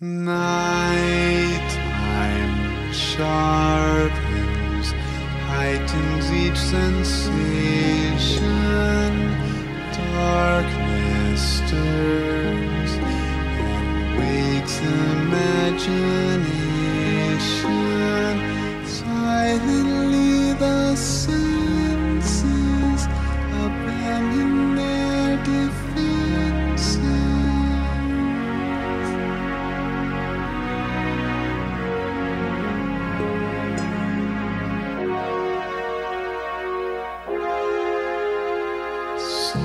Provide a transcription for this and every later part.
Nighttime sharpens, heightens each sensation. Darkness stirs and wakes imagination.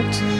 out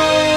soul.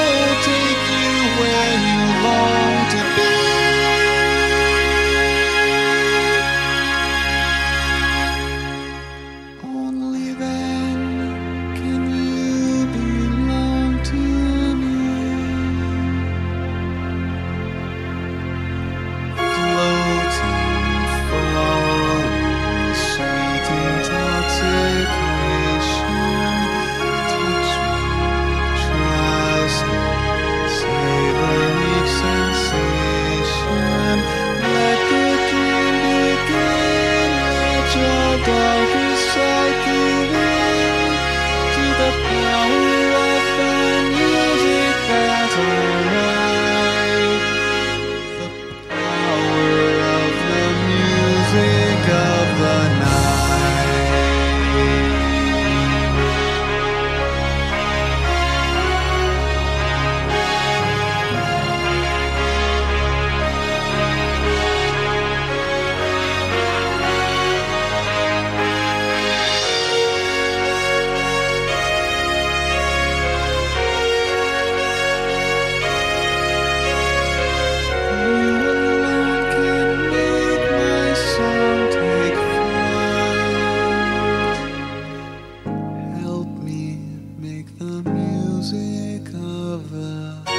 go música vá.